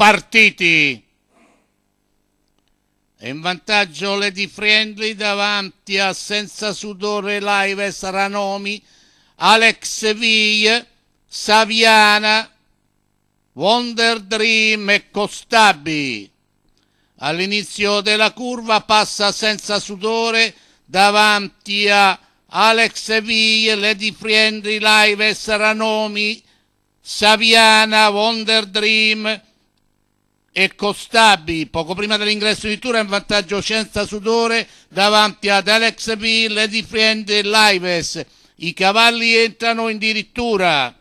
partiti. E in vantaggio Lady Friendly davanti a Senza Sudore Lives Ranomi, Alex Ville, Saviana, Wonder Dream e Costabi. All'inizio della curva passa senza sudore davanti a Alex Ville, Lady Friendly, Lives Ranomi, Saviana, Wonder Dream e Costabi. Poco prima dell'ingresso di Tura in vantaggio senza sudore davanti ad Alex Ville, Lady Friendly e Lives. I cavalli entrano in dirittura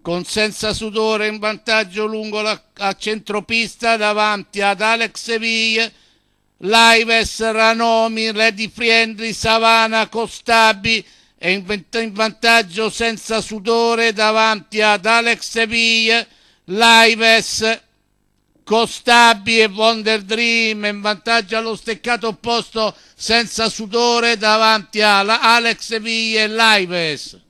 con senza sudore in vantaggio lungo la a centropista davanti ad Alex Ville, Lives, Ranomi, Lady Friendly, Savana, Costabi e in vantaggio senza sudore davanti ad Alex Ville, Lives, Costabi e Wonder Dream in vantaggio allo steccato opposto senza sudore davanti a Alex Ville e Lives.